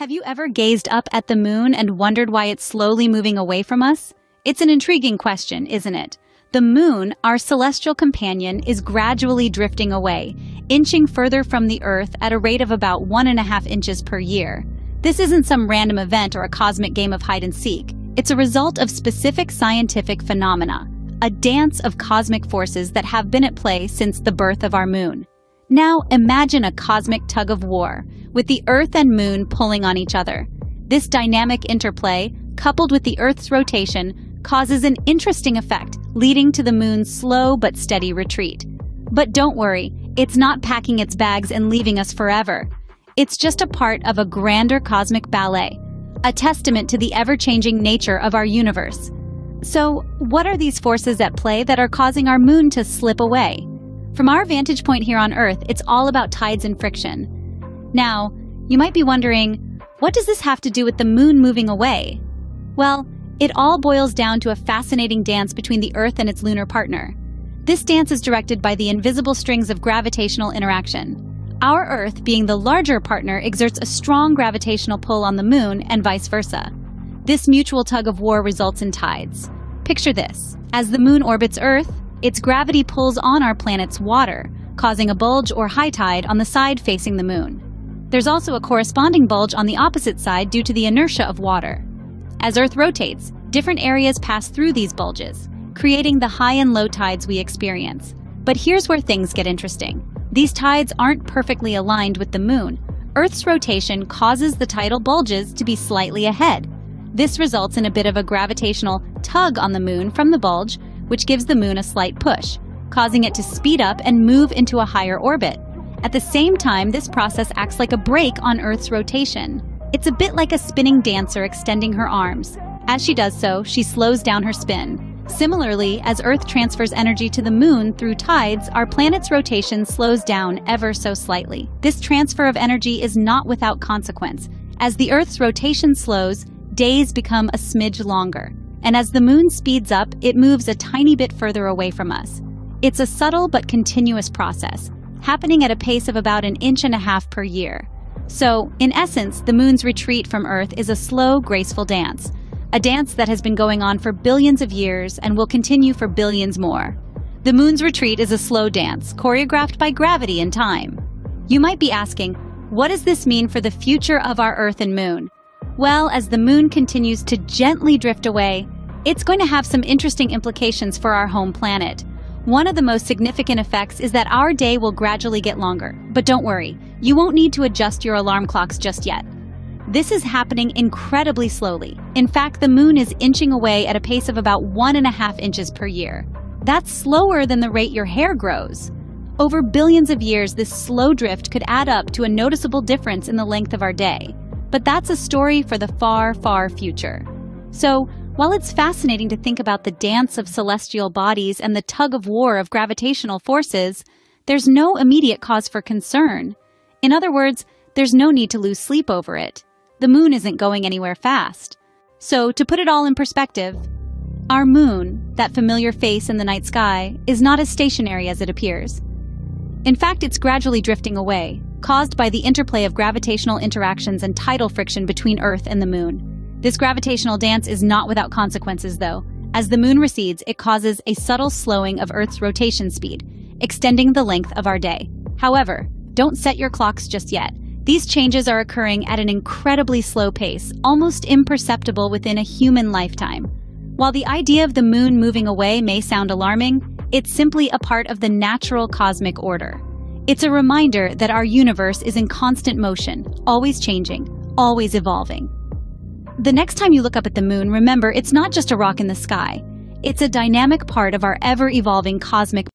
Have you ever gazed up at the moon and wondered why it's slowly moving away from us? It's an intriguing question, isn't it? The moon, our celestial companion, is gradually drifting away, inching further from the Earth at a rate of about one and a half inches per year. This isn't some random event or a cosmic game of hide and seek. It's a result of specific scientific phenomena, a dance of cosmic forces that have been at play since the birth of our moon. Now imagine a cosmic tug of war, with the Earth and Moon pulling on each other. This dynamic interplay, coupled with the Earth's rotation, causes an interesting effect, leading to the Moon's slow but steady retreat. But don't worry, it's not packing its bags and leaving us forever. It's just a part of a grander cosmic ballet, a testament to the ever-changing nature of our universe. So, what are these forces at play that are causing our moon to slip away? From our vantage point here on Earth, it's all about tides and friction. Now, you might be wondering, what does this have to do with the moon moving away? Well, it all boils down to a fascinating dance between the Earth and its lunar partner. This dance is directed by the invisible strings of gravitational interaction. Our Earth, being the larger partner, exerts a strong gravitational pull on the moon and vice versa. This mutual tug of war results in tides. Picture this. As the moon orbits Earth, its gravity pulls on our planet's water, causing a bulge or high tide on the side facing the moon. There's also a corresponding bulge on the opposite side due to the inertia of water. As Earth rotates, different areas pass through these bulges, creating the high and low tides we experience. But here's where things get interesting. These tides aren't perfectly aligned with the moon. Earth's rotation causes the tidal bulges to be slightly ahead. This results in a bit of a gravitational tug on the moon from the bulge, which gives the moon a slight push, causing it to speed up and move into a higher orbit. At the same time, this process acts like a brake on Earth's rotation. It's a bit like a spinning dancer extending her arms. As she does so, she slows down her spin. Similarly, as Earth transfers energy to the moon through tides, our planet's rotation slows down ever so slightly. This transfer of energy is not without consequence. As the Earth's rotation slows, days become a smidge longer and as the moon speeds up, it moves a tiny bit further away from us. It's a subtle but continuous process, happening at a pace of about an inch and a half per year. So, in essence, the moon's retreat from Earth is a slow, graceful dance, a dance that has been going on for billions of years and will continue for billions more. The moon's retreat is a slow dance, choreographed by gravity and time. You might be asking, what does this mean for the future of our Earth and moon? Well, as the moon continues to gently drift away, it's going to have some interesting implications for our home planet. One of the most significant effects is that our day will gradually get longer. But don't worry, you won't need to adjust your alarm clocks just yet. This is happening incredibly slowly. In fact, the moon is inching away at a pace of about one and a half inches per year. That's slower than the rate your hair grows. Over billions of years, this slow drift could add up to a noticeable difference in the length of our day. But that's a story for the far, far future. So, while it's fascinating to think about the dance of celestial bodies and the tug of war of gravitational forces, there's no immediate cause for concern. In other words, there's no need to lose sleep over it. The moon isn't going anywhere fast. So, to put it all in perspective, our moon, that familiar face in the night sky, is not as stationary as it appears. In fact, it's gradually drifting away, caused by the interplay of gravitational interactions and tidal friction between Earth and the Moon. This gravitational dance is not without consequences, though. As the Moon recedes, it causes a subtle slowing of Earth's rotation speed, extending the length of our day. However, don't set your clocks just yet. These changes are occurring at an incredibly slow pace, almost imperceptible within a human lifetime. While the idea of the moon moving away may sound alarming, it's simply a part of the natural cosmic order. It's a reminder that our universe is in constant motion, always changing, always evolving. The next time you look up at the moon, remember it's not just a rock in the sky. It's a dynamic part of our ever evolving cosmic